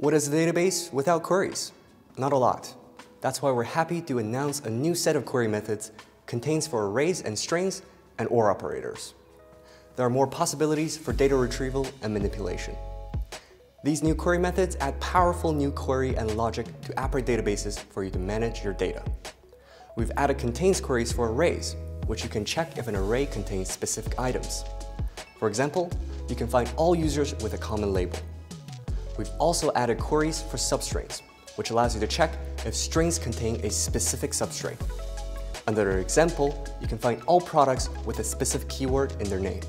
What is a database without queries? Not a lot. That's why we're happy to announce a new set of query methods contains for arrays and strings and OR operators. There are more possibilities for data retrieval and manipulation. These new query methods add powerful new query and logic to Appwrite databases for you to manage your data. We've added contains queries for arrays, which you can check if an array contains specific items. For example, you can find all users with a common label. We've also added queries for substrings, which allows you to check if strings contain a specific substring. Under the example, you can find all products with a specific keyword in their name.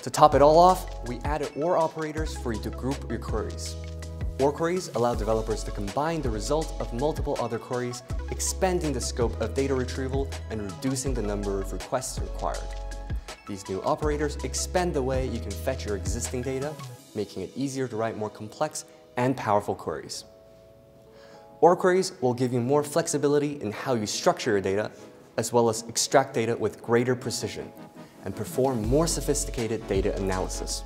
To top it all off, we added OR operators for you to group your queries. OR queries allow developers to combine the result of multiple other queries, expanding the scope of data retrieval and reducing the number of requests required. These new operators expand the way you can fetch your existing data, making it easier to write more complex and powerful queries. OR queries will give you more flexibility in how you structure your data, as well as extract data with greater precision and perform more sophisticated data analysis.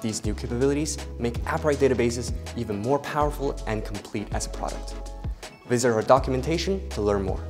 These new capabilities make Appwrite databases even more powerful and complete as a product. Visit our documentation to learn more.